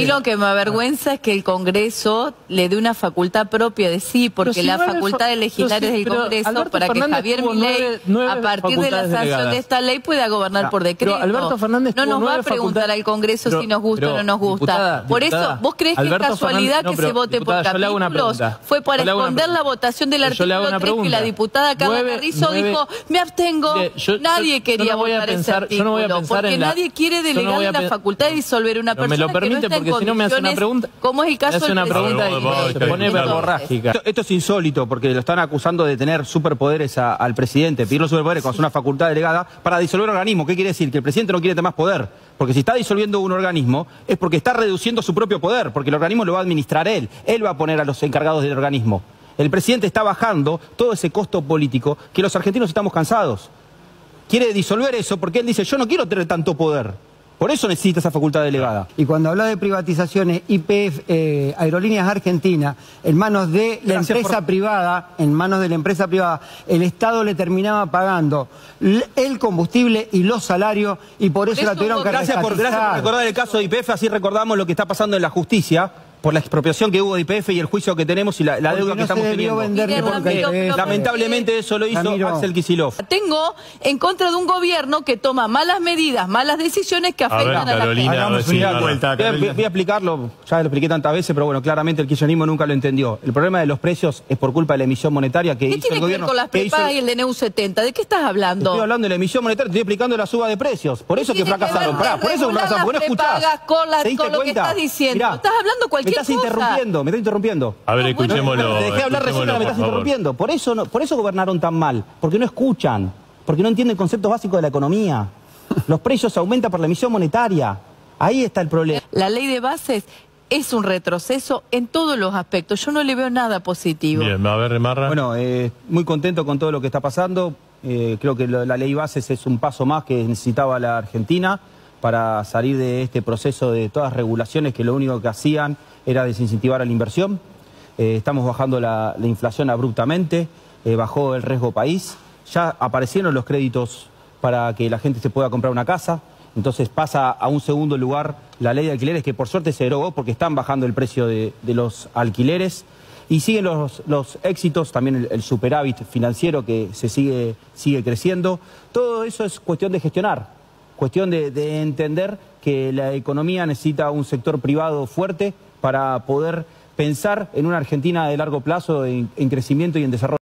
mí lo que me avergüenza es que el Congreso le dé una facultad propia de sí, porque la facultad de legislar es del Congreso para que Javier Milei, a partir de la sanción de esta ley, pueda gobernar por decreto. Alberto Fernández no nos va a preguntar al Congreso si nos gusta o no nos gusta. por eso, ¿vos crees que es casualidad que se vote por capítulos? Fue para esconder la votación del artículo 3 que la diputada Carla Carrizo dijo, me abstengo. Nadie quería votar ese artículo, porque nadie quiere delegar la facultad de disolver una persona me lo permite porque si no me hace una pregunta. ¿Cómo es el caso hace una pregunta y se pone verborrágica. Esto, es insólito porque lo están acusando de tener superpoderes al presidente, pedir los superpoderes con una facultad delegada para disolver un organismo. ¿Qué quiere decir? Que el presidente no quiere tener más poder. Porque si está disolviendo un organismo es porque está reduciendo su propio poder, porque el organismo lo va a administrar él. Él va a poner a los encargados del organismo. El presidente está bajando todo ese costo político que los argentinos estamos cansados. Quiere disolver eso porque él dice, yo no quiero tener tanto poder. Por eso necesita esa facultad delegada. Y cuando habla de privatizaciones, IPF, eh, Aerolíneas Argentina, en manos de la empresa privada, en manos de la empresa privada, el Estado le terminaba pagando el combustible y los salarios y por eso, la tuvieron que gracias por, gracias por recordar el caso de IPF, así recordamos lo que está pasando en la justicia por la expropiación que hubo de IPF y el juicio que tenemos y la, deuda que estamos teniendo. lamentablemente eso lo hizo Axel Kicillof. Tengo en contra de un gobierno que toma malas medidas, malas decisiones que afectan a, la gente. voy, a, explicarlo, ya lo expliqué tantas veces, pero bueno, claramente el kirchnerismo nunca lo entendió. El problema de los precios es por culpa de la emisión monetaria que ¿Qué hizo el gobierno. ¿Qué tiene que ver con las prepagas y el DNU 70? ¿De qué estás hablando? Estoy hablando de la emisión monetaria, estoy explicando la suba de precios. Por eso que fracasaron. por eso que fracasaron, porque no escuchás. Con, la, con lo que estás diciendo. estás hablando cualquier me estás interrumpiendo, me estás interrumpiendo. A ver, escuchémoslo. Te dejé hablar recién, me estás interrumpiendo. Por eso, no, por eso gobernaron tan mal, porque no escuchan, porque no entienden conceptos básicos de la economía. Los precios aumentan por la emisión monetaria. Ahí está el problema. La ley de bases es un retroceso en todos los aspectos. Yo no le veo nada positivo. Bien, a ver, Remarra. Bueno, eh, muy contento con todo lo que está pasando. Eh, creo que la ley bases es un paso más que necesitaba la Argentina para salir de este proceso de todas regulaciones que lo único que hacían era desincentivar a la inversión. Eh, estamos bajando la, inflación abruptamente, eh, bajó el riesgo país, ya aparecieron los créditos para que la gente se pueda comprar una casa, entonces pasa a un segundo lugar la ley de alquileres que por suerte se derogó porque están bajando el precio de, los alquileres y siguen los, éxitos, también el, superávit financiero que se sigue, sigue creciendo. Todo eso es cuestión de gestionar, cuestión de, entender que la economía necesita un sector privado fuerte para poder pensar en una Argentina de largo plazo en crecimiento y en desarrollo.